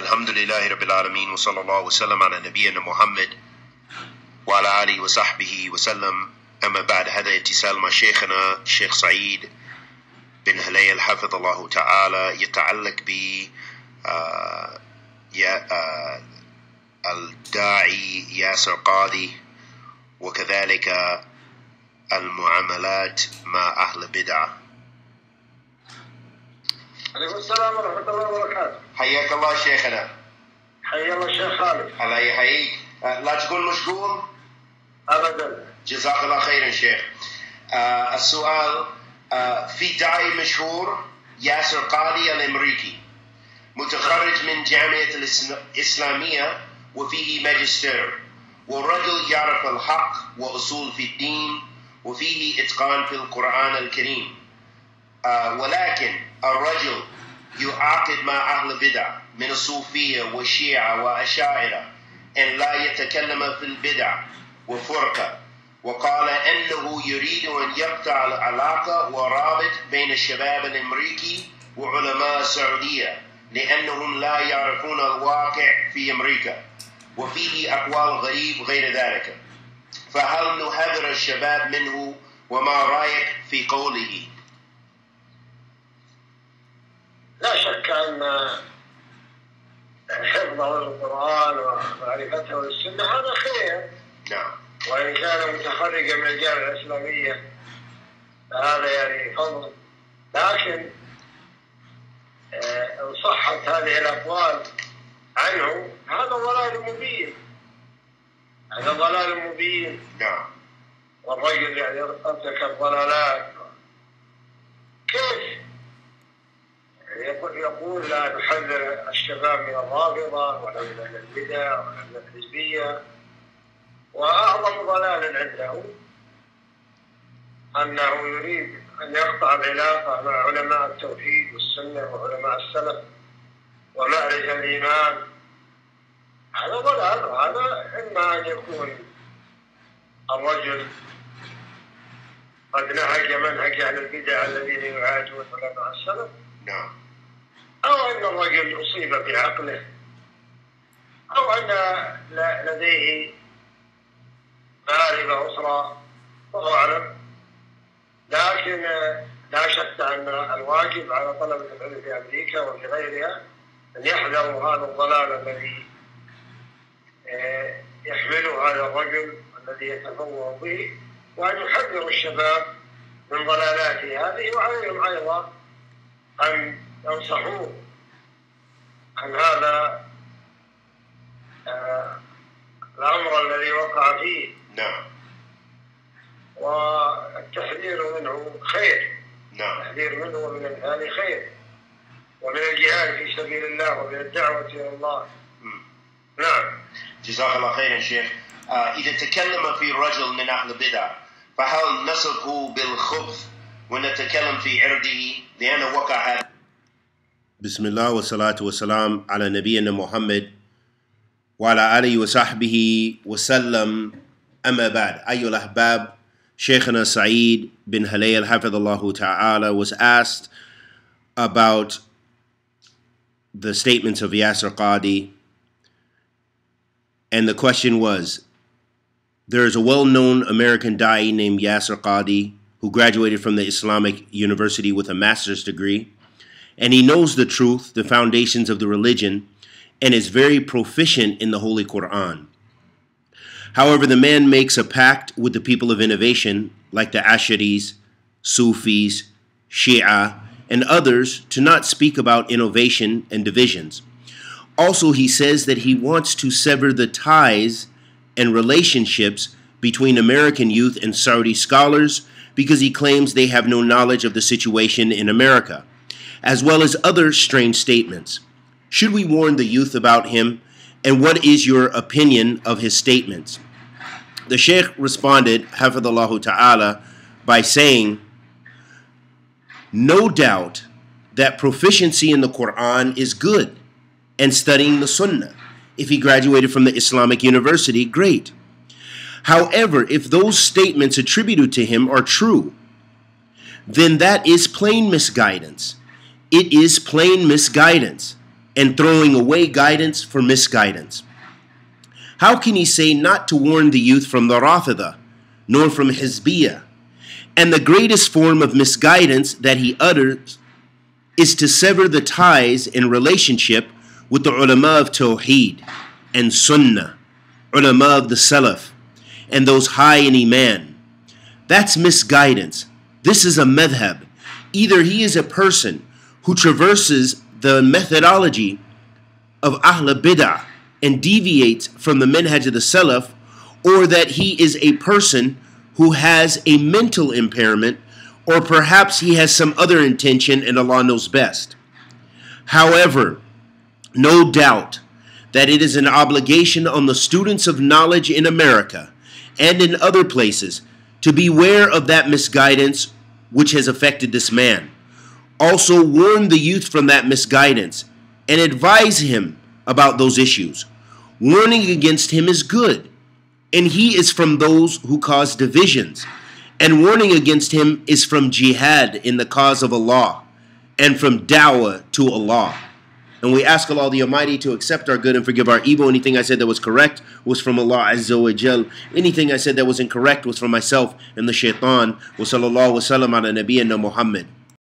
الحمد لله رب العالمين وصلى الله وسلم على نبينا محمد وعلى آله وصحبه وسلم أما بعد هذا اتصال مع شيخنا الشيخ سعيد بن هليل حفظ الله تعالى يتعلق ب الداعي ياسر قاضي وكذلك المعاملات مع أهل البدعة عليكم السلام ورحمة الله وبركاته. حياك الله شيخنا. حيا الله الشيخ خالد. الله يحييك آه، لا تكون مشغول؟ أبدا. جزاك الله خيرا شيخ. آه السؤال آه في داعي مشهور ياسر قاضي الأمريكي متخرج من جامعة الإسلا- الإسلامية وفيه ماجستير. والرجل يعرف الحق وأصول في الدين وفيه إتقان في القرآن الكريم. آه ولكن الرجل يعاقد مع أهل البدع من الصوفية والشيعة والأشاعرة أن لا يتكلم في البدع وفرقة. وقال أنه يريد أن يقطع العلاقة ورابط بين الشباب الأمريكي وعلماء السعودية لأنهم لا يعرفون الواقع في أمريكا وفيه أقوال غريب غير ذلك. فهل نحذر الشباب منه وما رأيك في قوله؟ لا شك أن حفظه للقرآن ومعرفته للسنة هذا خير. نعم. وإن كان متخرجا من الجامعة الإسلامية فهذا يعني فضل. لكن آه، إن صحت هذه الأقوال عنه هذا ضلال مبين. هذا ضلال مبين. نعم. والرجل يعني ارتكب ضلالات. كيف يعني يقول, لا نحذر الشباب من الرافضة ولا من البدع ولا من الحزبية وأعظم ضلال عنده أنه يريد أن يقطع العلاقة مع علماء التوحيد والسنة وعلماء السلف ومعرفة الإيمان. هذا ضلال وهذا إما أن يكون الرجل قد نهج منهج أهل البدع الذين يعادون علماء السلف. نعم. أو أن الرجل أصيب بعقله أو أن لديه معرفة أخرى الله أعلم لكن لا شك أن الواجب على طلبة العلم في أمريكا وفي غيرها أن يحذروا هذا الضلال الذي آه، يحمله هذا الرجل الذي يتفوه به وأن يحذروا الشباب من ضلالاته هذه وعليهم أيضا أن ينصحوه عن هذا آه، الأمر الذي وقع فيه. نعم. والتحذير منه خير. نعم. التحذير منه ومن الأمثال خير. ومن الجهاد في سبيل الله ومن الدعوة إلى الله. مم. نعم. جزاك الله خيرا شيخ. آه إذا تكلم في رجل من أهل البدع فهل نصفه بالخبث ونتكلم في عرضه لأنه وقع هذا؟ بسم الله والصلاة والسلام على نبينا محمد وعلى آله وصحبه وسلم أما بعد أيها الأحباب Sheikhana Saeed bin Halayl Hafidullah Ta'ala was asked about the statements of Yasser Qadi and the question was there is a well known American Da'i named Yasser Qadi who graduated from the Islamic University with a master's degree, and he knows the truth, the foundations of the religion, and is very proficient in the Holy Quran. However, the man makes a pact with the people of innovation, like the Asharis, Sufis, Shia, and others, to not speak about innovation and divisions. Also, he says that he wants to sever the ties and relationships between American youth and Saudi scholars because he claims they have no knowledge of the situation in America, as well as other strange statements. Should we warn the youth about him? And what is your opinion of his statements? The Sheikh responded, Hafidullah Ta'ala, by saying, No doubt that proficiency in the Quran is good and studying the Sunnah. If he graduated from the Islamic University, great. However, if those statements attributed to him are true, then that is plain misguidance. It is plain misguidance. and throwing away guidance for misguidance. How can he say not to warn the youth from the Rafida, nor from Hizbiyah? And the greatest form of misguidance that he utters is to sever the ties in relationship with the ulama of Tawheed and Sunnah, ulama of the Salaf, and those high in Iman. That's misguidance. This is a madhab. Either he is a person who traverses the methodology of Ahl Bid'ah and deviates from the minhaj of the Salaf, or that he is a person who has a mental impairment, or perhaps he has some other intention and Allah knows best. However, no doubt that it is an obligation on the students of knowledge in America and in other places to beware of that misguidance which has affected this man. Also, warn the youth from that misguidance and advise him about those issues. Warning against him is good, and he is from those who cause divisions. And warning against him is from jihad in the cause of Allah and from da'wah to Allah. And we ask Allah the Almighty to accept our good and forgive our evil. Anything I said that was correct was from Allah Azza wa Jal. Anything I said that was incorrect was from myself and the shaitan. Wa sallallahu wa sallam ala nabiyyina Muhammad.